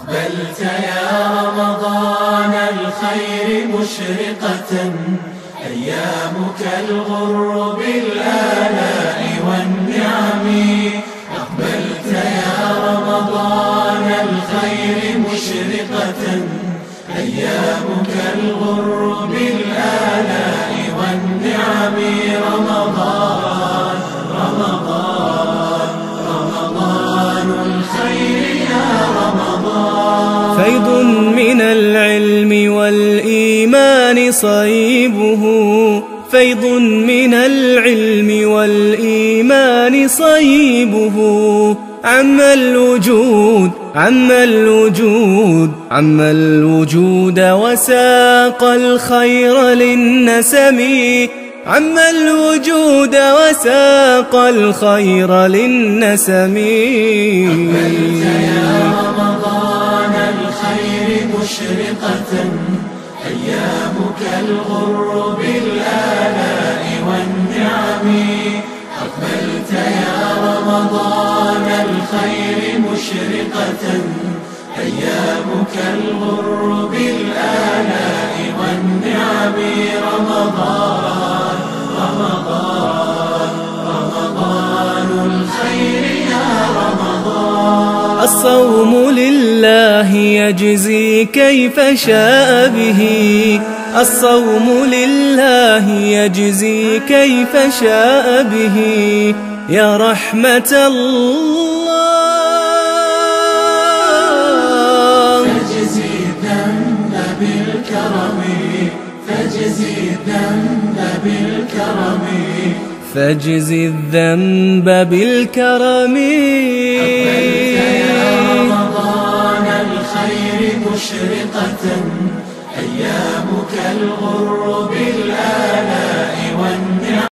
أقبلت يا رمضان الخير مشرقة أيامك الغر بالآلاء والنعم. أقبلت يا رمضان الخير مشرقة أيامك الغر بالآلاء والنعم. رمضان رمضان رمضان الخير فيض من العلم والإيمان صيبه فيض من العلم والإيمان صيبه عم الوجود عم الوجود عم الوجود وساق الخير للنسم عم الوجود وساق الخير للنسم. مشرقة أيامك الغر بالآلاء والنعم. أقبلت يا رمضان الخير مشرقة أيامك الغر بالآلاء والنعم. رمضان رمضان رمضان الخير يا رمضان. الصوم لله يجزي كيف شاء به. الصوم لله يجزي كيف شاء به. يا رحمة الله. فاجزي الذنب بالكرم. فاجزي الذنب بالكرم. فاجزي الذنب بالكرم. مشرقة أيامك الغر